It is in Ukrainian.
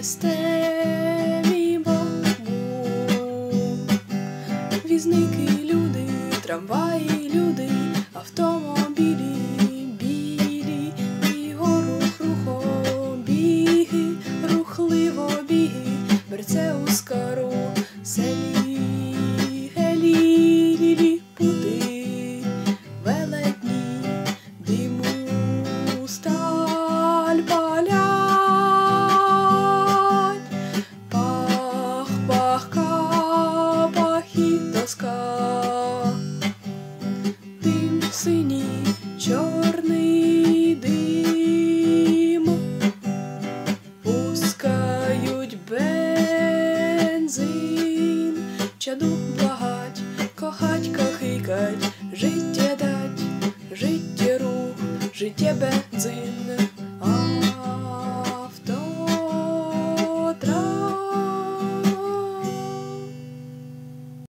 Христе, мій Богу, візники, люди, трамваї, люди, автомобілі, білі, і рух рухом, біги, рухливо біги, берце у скару, селі, гелі, лілі, пути. Бензин, чаду благать, кохать, кохикать, життя дать, життя рух, життя бензин.